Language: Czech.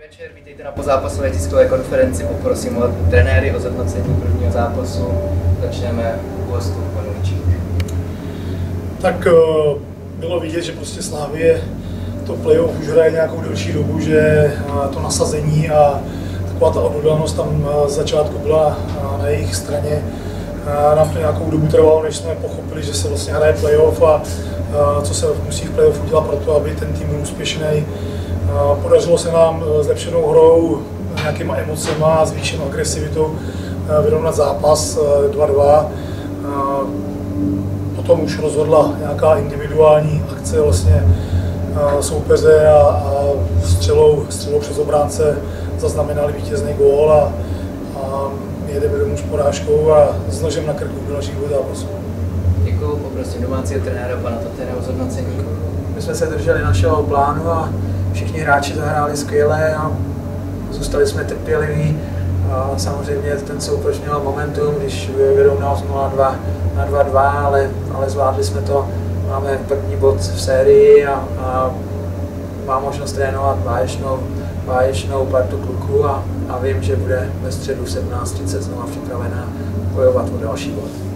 večer, vítejte na pozápasové tiskové konferenci. Poprosím o trenéry o zhodnocení prvního zápasu. Začneme u hostů Panuličík. Tak eh, bylo vidět, že prostě Slávě to playoff už hraje nějakou delší dobu, že eh, to nasazení a taková ta odhodlanost tam eh, z začátku byla na jejich straně. Nám to nějakou dobu trvalo, než jsme pochopili, že se vlastně hraje playoff a co se musí v playoffu dělat pro to, aby ten tým byl úspěšný. Podařilo se nám zlepšenou hrou, nějakýma emocema a zvýšenou agresivitou vyrovnat zápas 2-2. Potom už rozhodla nějaká individuální akce vlastně soupeře a, a střelou, střelou přes obránce zaznamenali vítězný gól a, a jedeme domů s porážkou a s nožem na krku do dalšího zápasu. Děkuji, poprosím domácího trenéra pana Totera o zhodnocení. My jsme se drželi našeho plánu a všichni hráči zahráli skvěle a zůstali jsme trpěliví. A samozřejmě ten soupeř měl momentum, když vyrovnal 0-2 na 2-2, ale, ale zvládli jsme to. Máme první bod v sérii a, a má možnost trénovat báječnou, báječnou partu kluku a, a vím, že bude ve středu 17.30 znova připravená bojovat o další bod.